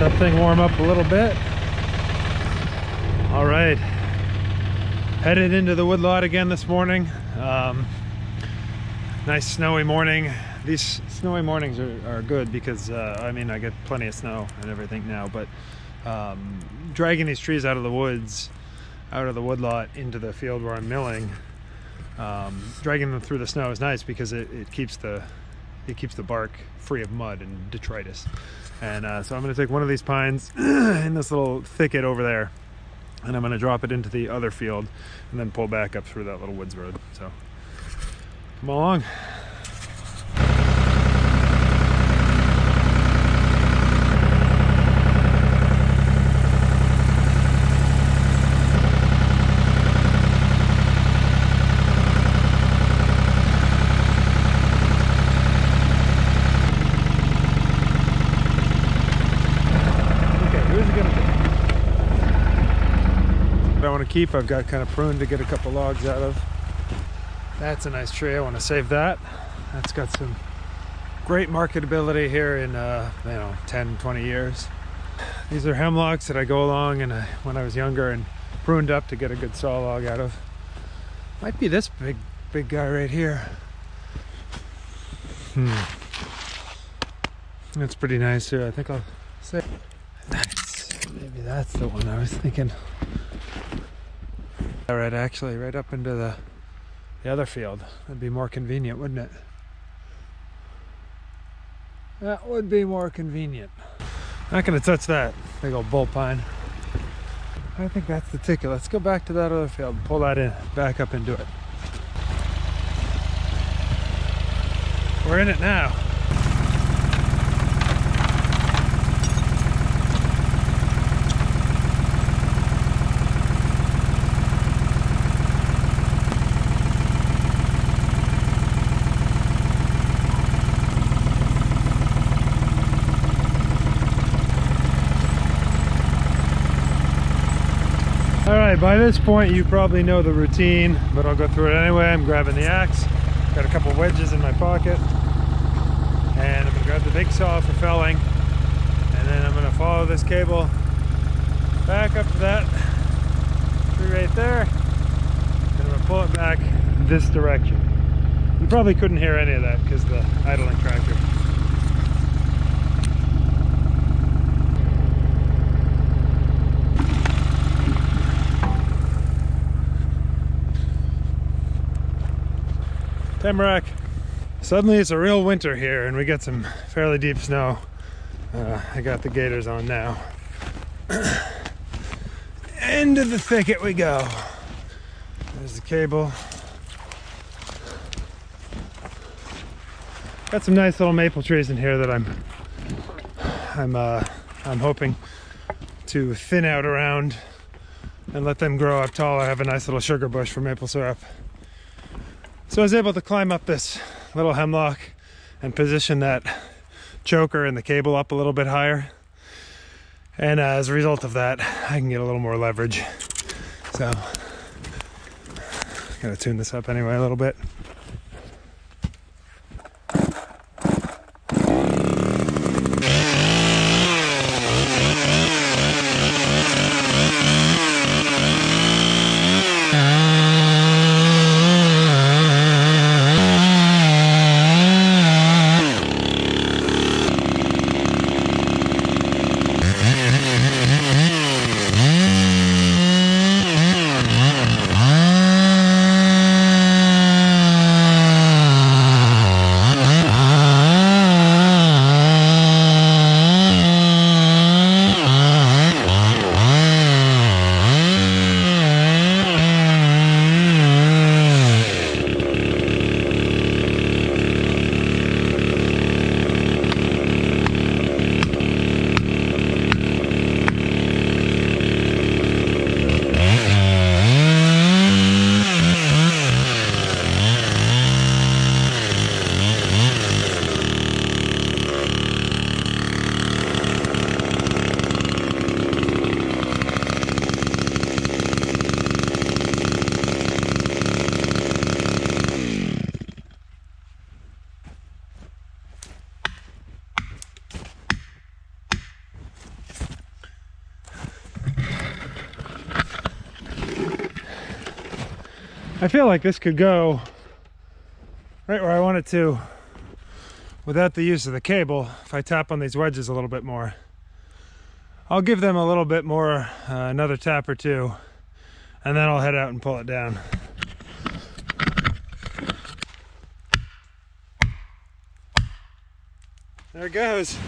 that thing warm up a little bit. All right, headed into the woodlot again this morning. Um, nice snowy morning. These snowy mornings are, are good because, uh, I mean, I get plenty of snow and everything now, but um, dragging these trees out of the woods, out of the woodlot into the field where I'm milling, um, dragging them through the snow is nice because it, it keeps the it keeps the bark free of mud and detritus. And uh, so I'm to take one of these pines in this little thicket over there, and I'm to drop it into the other field, and then pull back up through that little woods road. So come along. Okay, who's it gonna be? That I want to keep, I've got kind of pruned to get a couple logs out of. That's a nice tree. I want to save that. That's got some great marketability here in uh, you know 10, 20 years. These are hemlocks that I go along and I, when I was younger and pruned up to get a good saw log out of. Might be this big big guy right here. Hmm. That's pretty nice too. I think I'll say Nice. Maybe that's the one I was thinking. Right, actually, right up into the the other field. That'd be more convenient, wouldn't it? That would be more convenient. Not gonna touch that big old bull pine. I think that's the ticket. Let's go back to that other field and pull that in, back up into it. We're in it now. All right, by this point you probably know the routine, but I'll go through it anyway. I'm grabbing the axe, got a couple wedges in my pocket, and I'm gonna grab the big saw for felling, and then I'm gonna follow this cable back up to that tree right there, and I'm gonna pull it back this direction. You probably couldn't hear any of that because the idling tractor. Tamarack. Suddenly it's a real winter here and we get some fairly deep snow. Uh, I got the gaiters on now. Into the thicket we go. There's the cable. Got some nice little maple trees in here that I'm I'm uh, I'm hoping to thin out around and let them grow up tall. I have a nice little sugar bush for maple syrup. So I was able to climb up this little hemlock and position that choker and the cable up a little bit higher. And uh, as a result of that, I can get a little more leverage. So, gotta tune this up anyway a little bit. I feel like this could go right where I want it to without the use of the cable if I tap on these wedges a little bit more. I'll give them a little bit more, uh, another tap or two, and then I'll head out and pull it down. There it goes.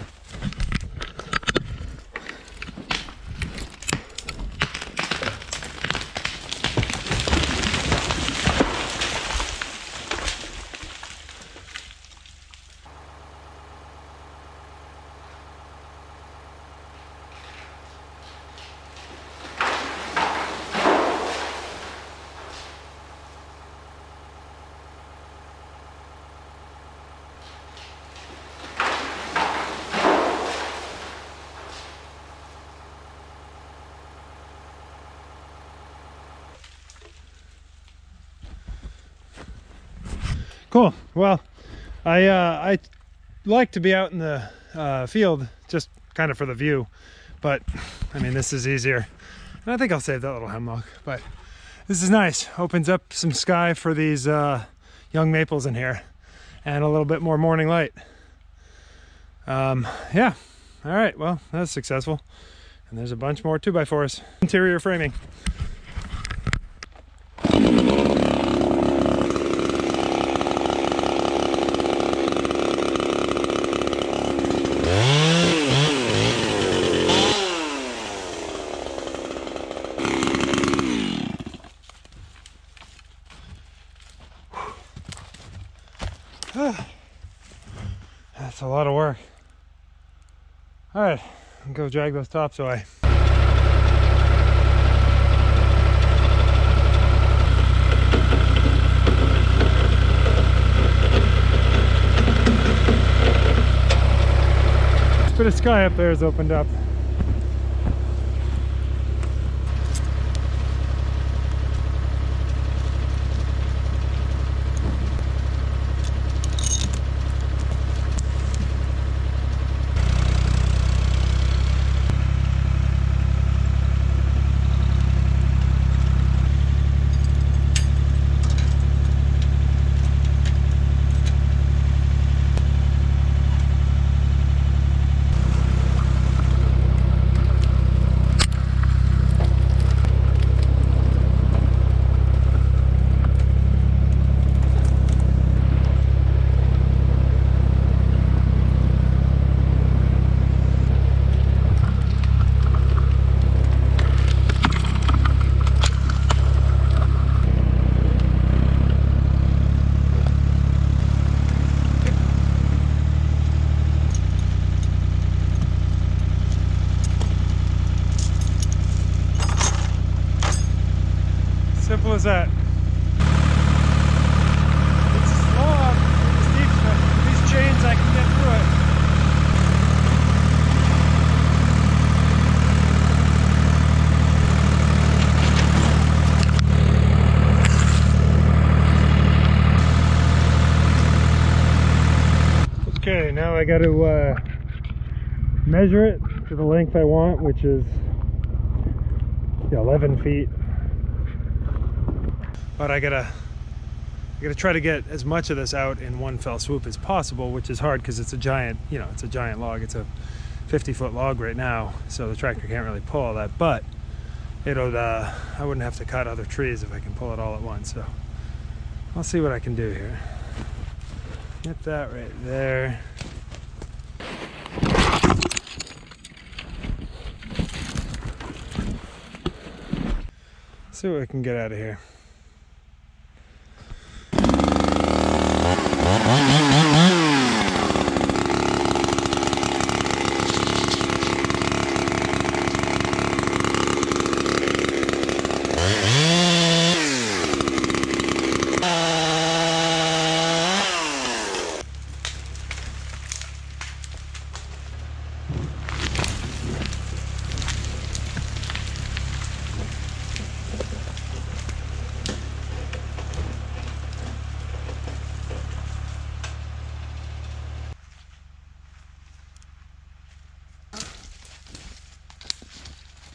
Cool. Well, I uh, I like to be out in the uh, field just kind of for the view, but I mean this is easier. And I think I'll save that little hemlock. But this is nice. Opens up some sky for these uh, young maples in here, and a little bit more morning light. Um, yeah. All right. Well, that's successful. And there's a bunch more two by fours. Interior framing. That's a lot of work. All right, go drag those tops away. bit of sky up there has opened up. Simple as that. It's it's these chains I can get through it. Okay, now I got to uh, measure it to the length I want, which is 11 feet. But I gotta, I gotta try to get as much of this out in one fell swoop as possible, which is hard because it's a giant, you know, it's a giant log. It's a 50 foot log right now, so the tractor can't really pull all that. But it'll, uh, I wouldn't have to cut other trees if I can pull it all at once. So I'll see what I can do here. Get that right there. See what we can get out of here.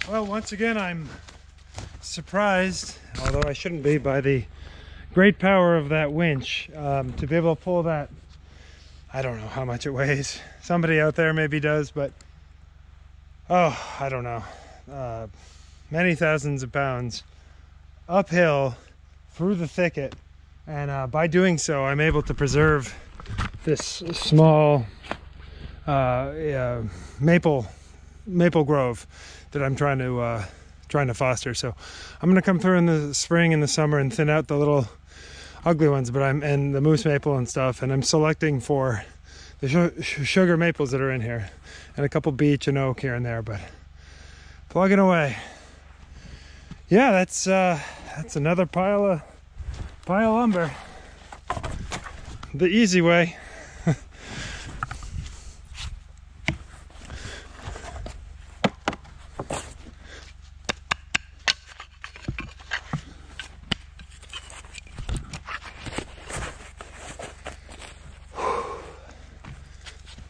Well, once again, I'm surprised, although I shouldn't be, by the great power of that winch um, to be able to pull that. I don't know how much it weighs. Somebody out there maybe does, but oh, I don't know. Uh, many thousands of pounds uphill through the thicket. And uh, by doing so, I'm able to preserve this small uh, maple maple grove that I'm trying to uh, trying to foster. So I'm gonna come through in the spring and the summer and thin out the little ugly ones, but I'm and the moose maple and stuff, and I'm selecting for the sugar maples that are in here, and a couple beech and oak here and there, but plugging away. Yeah, that's uh, that's another pile of pile of lumber. The easy way.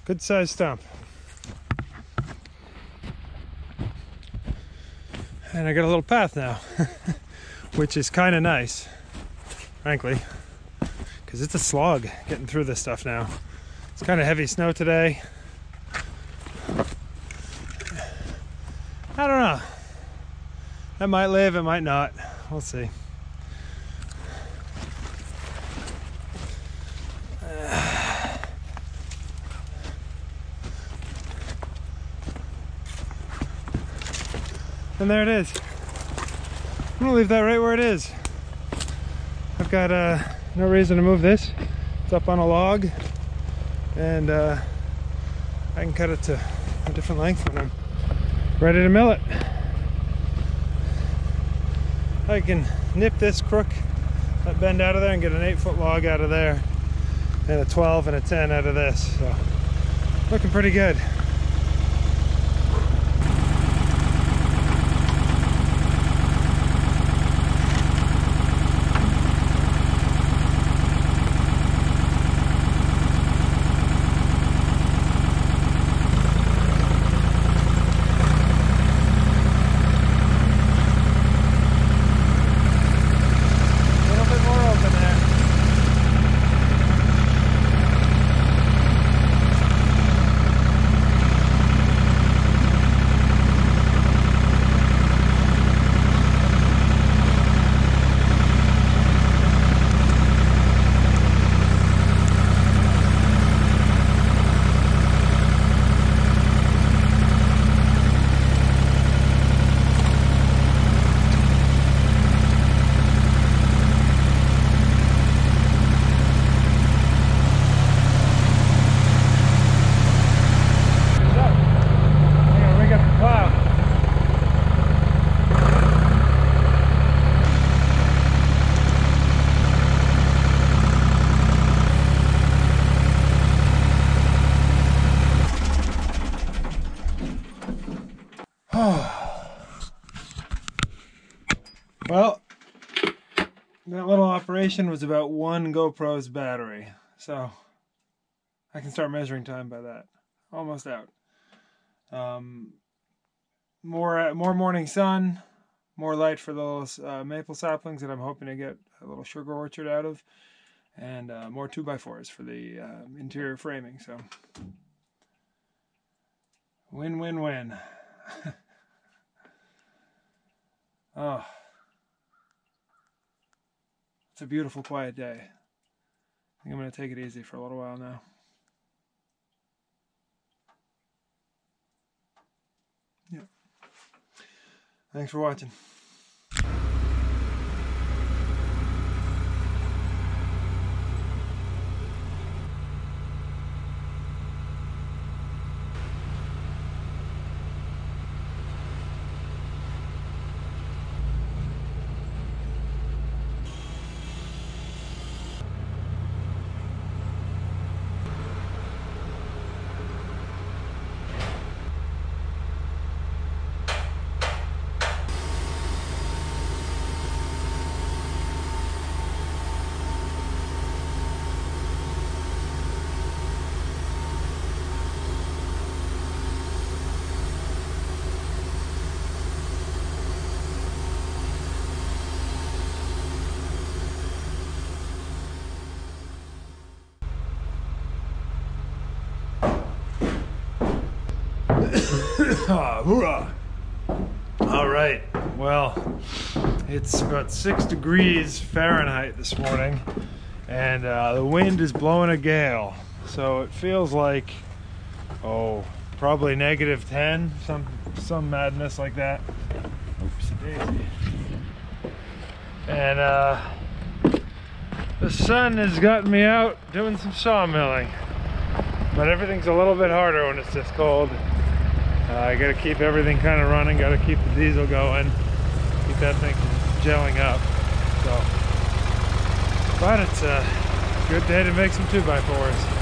Good sized stump. And I got a little path now, which is kind of nice, frankly, because it's a slog getting through this stuff now. It's kind of heavy snow today. I don't know. That might live, it might not. We'll see. And there it is. I'm gonna leave that right where it is. I've got uh, no reason to move this. It's up on a log and uh, I can cut it to a different length when I'm ready to mill it. I can nip this crook, that bend out of there and get an eight foot log out of there and a 12 and a 10 out of this. So looking pretty good. well, that operation was about one GoPro's battery. So I can start measuring time by that. Almost out. Um, more more morning sun, more light for those uh, maple saplings that I'm hoping to get a little sugar orchard out of, and uh, more 2x4s for the uh, interior framing. So win, win, win. oh. It's a beautiful, quiet day. I think I'm going to take it easy for a little while now. Yeah. Thanks for watching. Ah, hoorah. All right. Well, it's about six degrees Fahrenheit this morning, and uh, the wind is blowing a gale. So it feels like, oh, probably negative 10, some some madness like that. Daisy. And uh, the sun has gotten me out doing some sawmilling. But everything's a little bit harder when it's this cold. Uh, I gotta keep everything kind of running, gotta keep the diesel going, keep that thing gelling up. So, but it's a good day to make some 2x4s.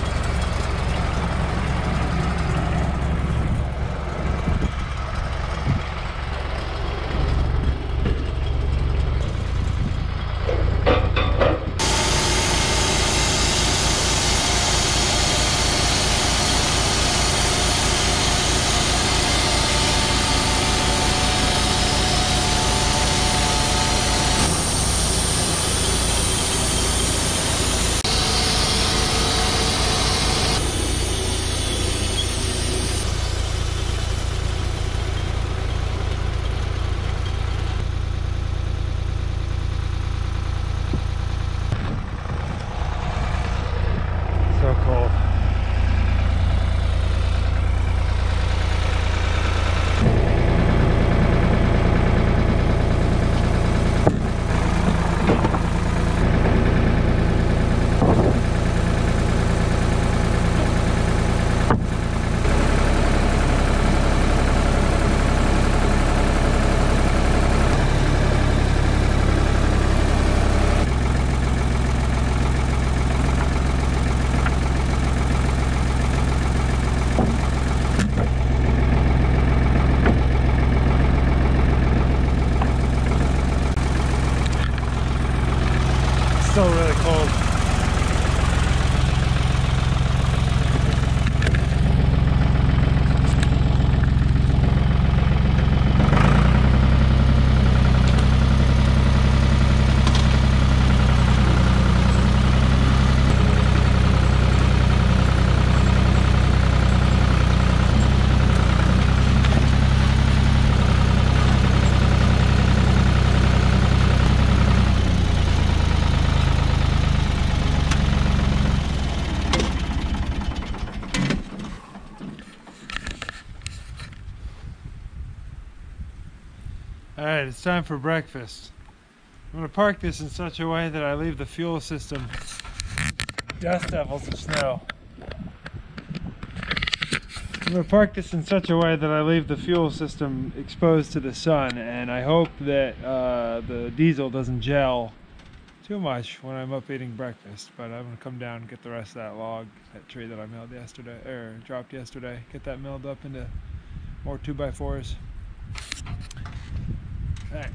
Right, it's time for breakfast. I'm gonna park this in such a way that I leave the fuel system dust devils of snow. I'm gonna park this in such a way that I leave the fuel system exposed to the sun and I hope that uh, the diesel doesn't gel too much when I'm up eating breakfast. But I'm gonna come down and get the rest of that log, that tree that I milled yesterday, or dropped yesterday, get that milled up into more 2x4s.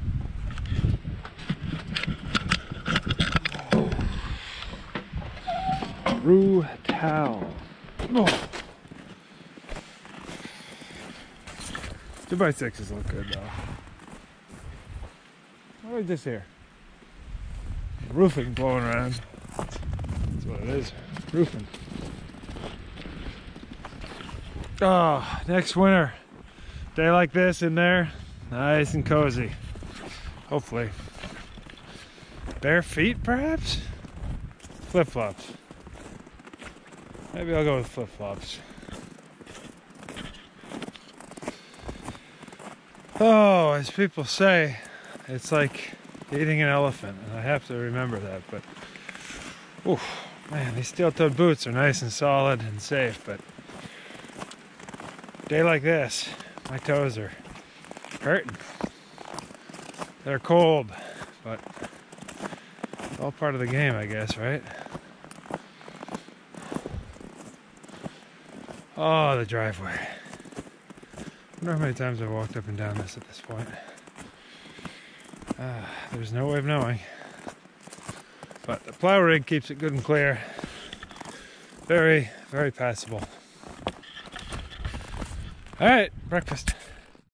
Alright. Brutal. Oh. Two by sixes look good though. What is this here? Roofing blowing around. That's what it is. Roofing. Oh, next winter. Day like this in there, nice and cozy. Hopefully. Bare feet, perhaps? Flip flops. Maybe I'll go with flip flops. Oh, as people say, it's like eating an elephant, and I have to remember that. But, oof, man, these steel-toed boots are nice and solid and safe. But day like this, my toes are hurting. They're cold, but it's all part of the game, I guess, right? Oh, the driveway. I wonder how many times I've walked up and down this at this point. Uh, there's no way of knowing. But the plow rig keeps it good and clear. Very, very passable. All right, breakfast.